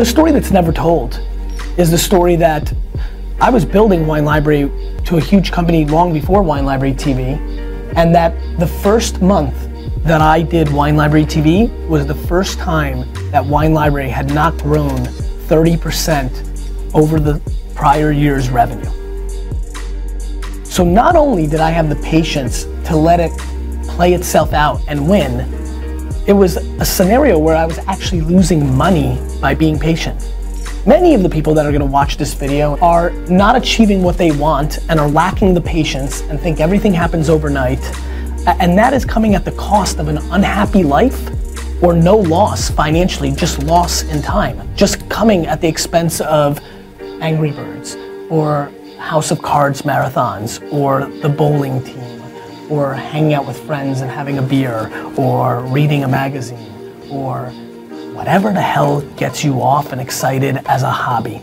The story that's never told is the story that I was building Wine Library to a huge company long before Wine Library TV, and that the first month that I did Wine Library TV was the first time that Wine Library had not grown 30% over the prior year's revenue. So not only did I have the patience to let it play itself out and win, it was a scenario where I was actually losing money by being patient. Many of the people that are gonna watch this video are not achieving what they want and are lacking the patience and think everything happens overnight. And that is coming at the cost of an unhappy life or no loss financially, just loss in time. Just coming at the expense of Angry Birds or House of Cards marathons or the bowling team or hanging out with friends and having a beer, or reading a magazine, or whatever the hell gets you off and excited as a hobby.